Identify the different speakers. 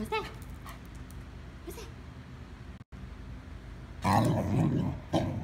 Speaker 1: うるさいうるさい